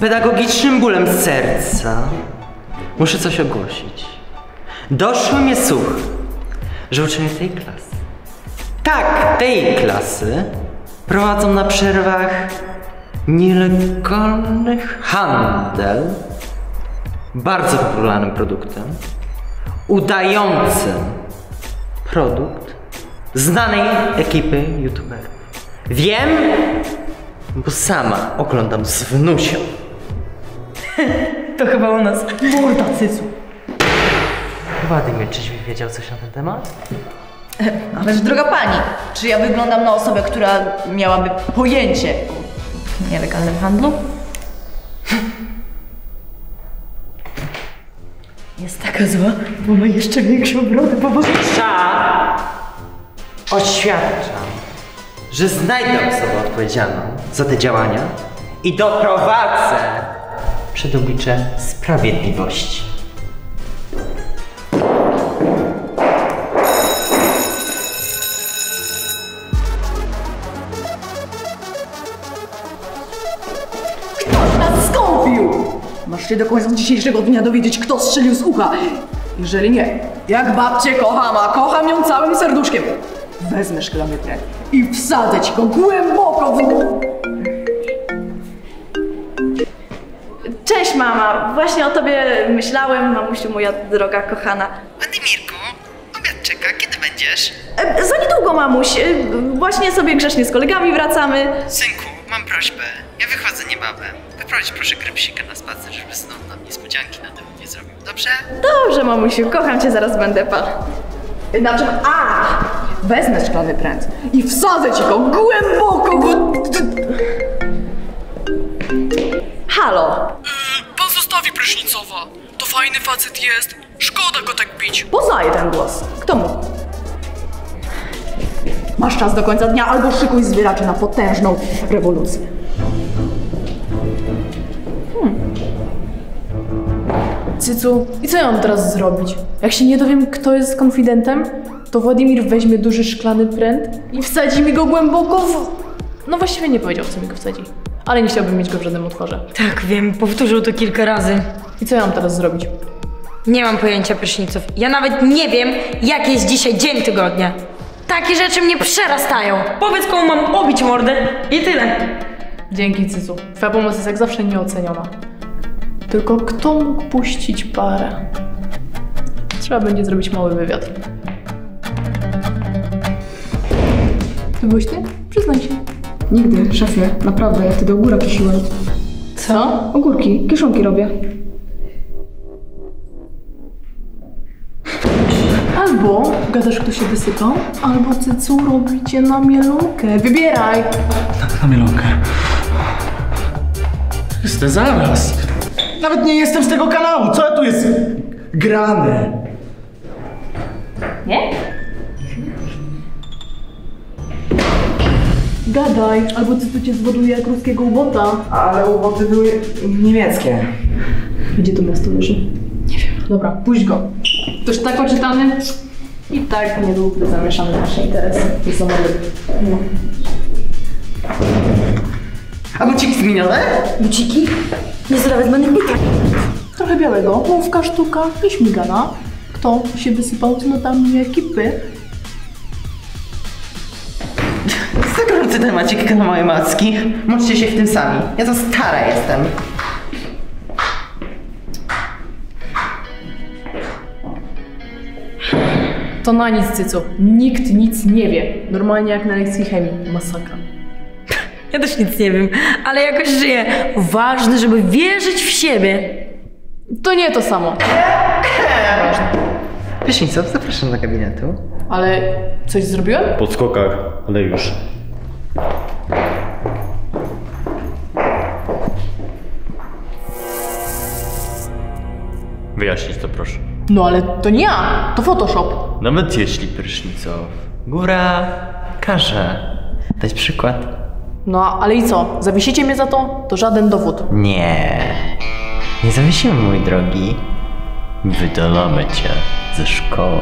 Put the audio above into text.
pedagogicznym bólem serca muszę coś ogłosić. Doszły mnie słuch, że uczniowie tej klasy, tak, tej klasy, prowadzą na przerwach nielegalny handel bardzo popularnym produktem, udającym produkt znanej ekipy youtuberów. Wiem, bo sama oglądam z wnusią. To chyba u nas. Morda, cycu. Władimir, czyś wiedział coś na ten temat? Ależ droga pani, czy ja wyglądam na osobę, która miałaby pojęcie o nielegalnym handlu? Jest taka zła, bo ma jeszcze większą brodę, bo. Sza! Oświadczam, że znajdę osobę odpowiedzialną za te działania i doprowadzę przed oblicze sprawiedliwości. Ktoś nas skąpił! Masz się do końca dzisiejszego dnia dowiedzieć, kto strzelił z ucha. Jeżeli nie, jak babcię kocham, a kocham ją całym serduszkiem, wezmę szklany tren i wsadzę ci go głęboko w... Cześć mama, właśnie o tobie myślałem, mamusiu moja droga kochana. Władimirku, obiad czeka, kiedy będziesz? E, Za niedługo mamuś, e, właśnie sobie grzecznie z kolegami wracamy. Synku, mam prośbę. Ja wychodzę niebawem. Wyprowadź proszę krepsika na spacer, żeby znowu nam niespodzianki na tym nie zrobił. Dobrze? Dobrze mamusiu, kocham cię, zaraz będę pa. Na czym A! Wezmę szklany pręt i wsadzę ci go głęboko fajny facet jest. Szkoda go tak bić. Poznaję ten głos. Kto mówi? Masz czas do końca dnia albo szykuj zbieraczy na potężną rewolucję. Cycu, i co ja mam teraz zrobić? Jak się nie dowiem, kto jest konfidentem, to Władimir weźmie duży szklany pręt i wsadzi mi go głęboko w... No właściwie nie powiedział, co mi go wsadzi. Ale nie chciałbym mieć go w żadnym otworze. Tak, wiem, powtórzył to kilka razy. I co ja mam teraz zrobić? Nie mam pojęcia pryszniców. Ja nawet nie wiem, jaki jest dzisiaj dzień tygodnia. Takie rzeczy mnie przerastają. Powiedz komu mam obić mordę i tyle. Dzięki, Cycu. Twoja pomoc jest jak zawsze nieoceniona. Tylko kto mógł puścić parę? Trzeba będzie zrobić mały wywiad. To byłeś ty? Przyznaj się. Nigdy, szefie. Naprawdę, ja wtedy ogóra kisiłem. Co? Ogórki, kieszonki robię. Albo gadasz, kto się wysypał, albo Cycu robi cię na mielonkę. Wybieraj! Na mielonkę. Jestem zaraz. Nawet nie jestem z tego kanału. Co tu jest grane? Gadaj, albo Cycu cię zwoduje jak ruskiego ubota. Ale uboty były niemieckie. Gdzie to miasto leży? Nie wiem. Dobra, puść go. Ktoś tak oczytany i tak nie byłby zamieszany w nasze interesy. I samochód. No. A buciki zmienione? Buciki? Nie zadawać zbędnych pytań. Trochę białego, mówka, sztuka i śmigana. Kto się wysypał z notami ekipy? Zagrożę temacik na moje macki. Możecie się w tym sami. Ja za stara jestem. To na nic, Cycu. Nikt nic nie wie. Normalnie jak na lekcji chemii. Masakra. Ja też nic nie wiem, ale jakoś żyję. Ważne, żeby wierzyć w siebie. To nie to samo. Prysznicow, zapraszam do gabinetu. Ale coś zrobiłem? Po skokach, ale już. Wyjaśnić to proszę. No ale to nie ja, to Photoshop. Nawet jeśli prysznicow. Góra każe. Dać przykład? No ale i co? Zawiesicie mnie za to? To żaden dowód. Nie. Nie zawiesimy, mój drogi. Wydalamy cię ze szkoły.